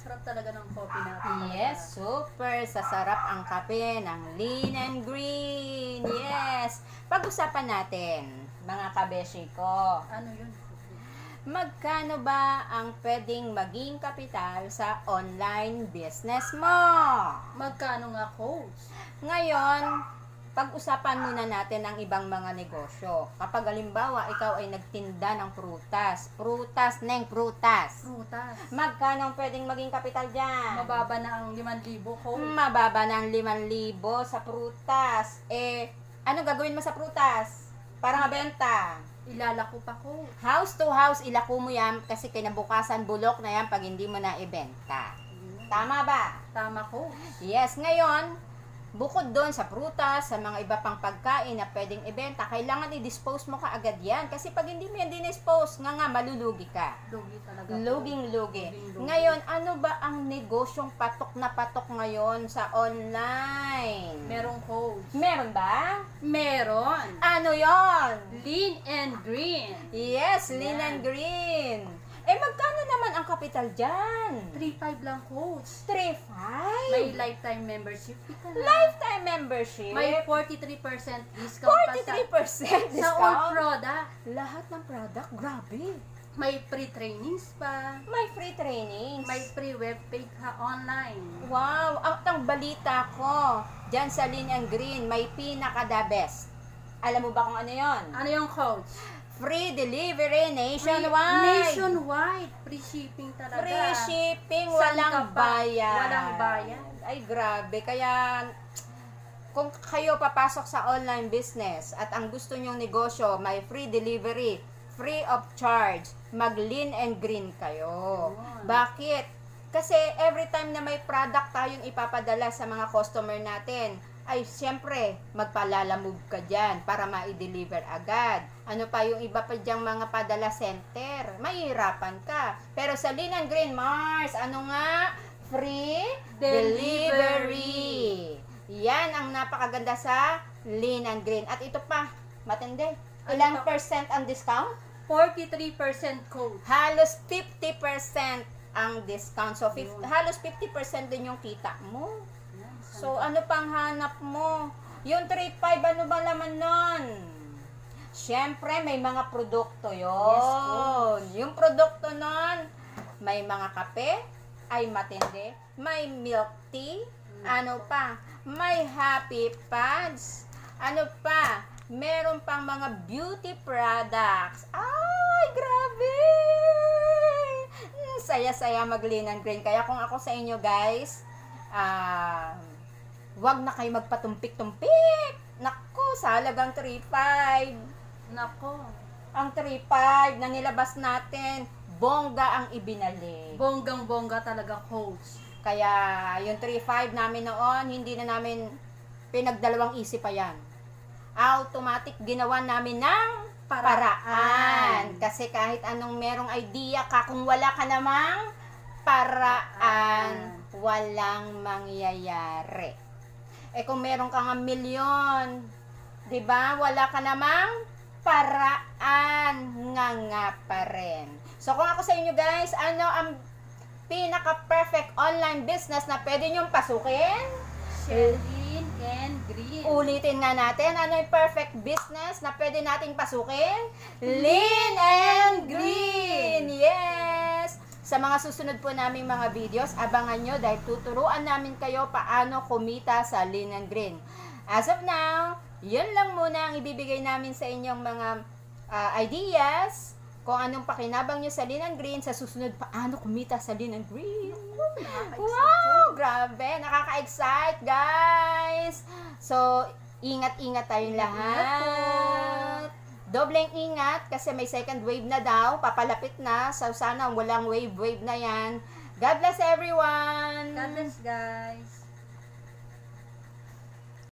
sarap talaga ng coffee natin. Yes, super sasarap ang kape ng Lean and Green. Yes. Pag-usapan natin, mga kabeshi ko. Ano yun? Magkano ba ang pwedeng maging kapital sa online business mo? Magkano nga, coach? Ngayon, pag-usapan muna natin ang ibang mga negosyo. Kapag halimbawa, ikaw ay nagtinda ng prutas. Prutas, neng prutas. Prutas. Magkano ang pwedeng maging kapital dyan? Mababa na ang 5,000, coach. Mababa ng 5,000 sa prutas. Eh, ano gagawin mo sa prutas? Para mabenta. Ilalako pa, coach. House to house, ilako mo yan kasi kinabukasan bulok na yan pag hindi mo na ibenta. Tama ba? Tama, coach. Yes, ngayon, bukod doon sa prutas, sa mga iba pang pagkain na pwedeng ibenta, kailangan i-dispose mo ka agad yan. Kasi pag hindi mo yan dispose, nga nga, malulugi ka. Lugi talaga. Luging-lugi. Ngayon, ano ba ang negosyong patok na patok ngayon sa online? Merong coach. Meron ba? Meron. Ano yon? Lean and green. Yes, lean Yan. and green. Eh, magkano naman ang kapital dyan? 3,500 lang, coach. 3,500? May lifetime membership na. lifetime membership? May 43% discount pa sa, 43% sa all discount? product. Lahat ng product, grabe. May free trainings pa. May free trainings. May free web page ha online. Wow, at ang balita ko, dyan sa and Green, may pinaka-the best. Alam mo ba kung ano yon? Ano yung coach? Free delivery Free- nationwide. Nationwide. Free shipping talaga. Free shipping, walang bayan. Walang bayan. Ay, grabe. Kaya, kung kayo papasok sa online business at ang gusto nyong negosyo, may free delivery, free of charge, mag lean and green kayo. Yun. Bakit? Kasi every time na may product tayong ipapadala sa mga customer natin, ay siyempre, magpalalamove ka dyan para ma-deliver agad. Ano pa yung iba pa dyang mga padala center? Mahirapan ka. Pero sa Lean and Green Mars, ano nga? Free delivery. Yan ang napakaganda sa Lean and Green. At ito pa, matindi. Ilang Ano percent ang discount? 43% coach. Halos 50% ang discount. So, halos 50% din yung kita mo. So, ano pang hanap mo? Yung 3.5, ano ba laman nun? Siyempre, may mga produkto yon. Yes, yung produkto nun, may mga kape, ay matindi. May milk tea, Mm. ano pa? May happy pads. Ano pa? Meron pang mga beauty products. Ay, grabe! Saya-saya maglinan green. Kaya kung ako sa inyo, guys, ah, wag na kayo magpatumpik-tumpik. Nako, sa halagang 3.5. Nako. Ang 3.5 na nilabas natin, bongga ang ibinalik. Bonggang-bongga talaga coach. Kaya yung 3.5 namin noon, hindi na namin pinagdalawang isip pa yan. Automatic ginawa namin ng paraan. Paraan. Kasi kahit anong merong idea ka, kung wala ka namang paraan, walang mangyayari. Eh kung meron ka nga milyon, 'di ba? Wala ka namang paraan nga nga pa rin. So kung ako sa inyo guys, ano ang pinaka-perfect online business na pwede nyong pasukin? Sheldon and Green. Ulitin nga natin, ano yung perfect business na pwede nating pasukin? Lean and Green! Yes! Sa mga susunod po naming mga videos, abangan nyo dahil tuturuan namin kayo paano kumita sa and Green. As of now, yun lang muna ang ibibigay namin sa inyong mga ah, ideas kung anong pakinabang nyo sa and Green. Sa susunod, paano kumita sa and Green. Wow! Grabe! Nakaka-excite, guys! So, ingat-ingat tayong lahat. Dobleng ingat kasi may second wave na daw. Papalapit na. So, sana walang wave-wave na yan. God bless everyone! God bless guys.